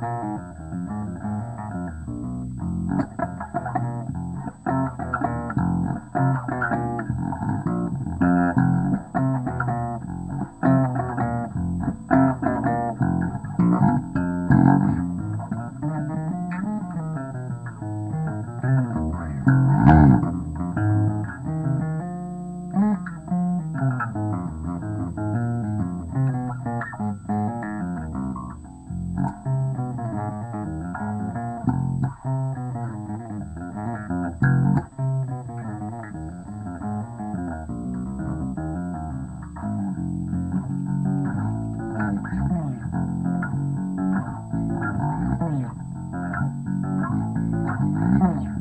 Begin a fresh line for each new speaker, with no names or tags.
Mm-hmm.
Mm-hmm.